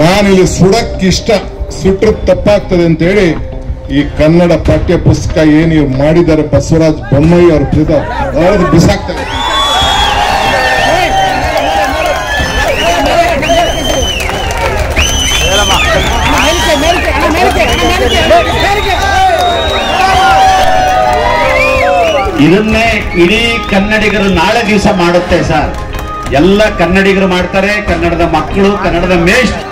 ನಾನಿಲ್ಲಿ ಸುಡಕ್ಕಿಷ್ಟ ಸುಟ್ರು ತಪ್ಪಾಗ್ತದೆ ಅಂತ ಹೇಳಿ ಈ ಕನ್ನಡ ಪಠ್ಯ ಪುಸ್ತಕ ಏನು ಮಾಡಿದ್ದಾರೆ ಬಸವರಾಜ್ ಬೊಮ್ಮಯ್ಯ ಅವ್ರ ಜೊತೆ ಬಿಸಾಕ್ತಾರೆ. ಇದನ್ನೇ ಇಡೀ ಕನ್ನಡಿಗರು ನಾಳೆ ದಿವಸ ಮಾಡುತ್ತೆ, ಸರ್. ಎಲ್ಲ ಕನ್ನಡಿಗರು ಮಾಡ್ತಾರೆ ಕನ್ನಡದ ಮಕ್ಕಳು ಕನ್ನಡದ ಮೇಷ್ಟ್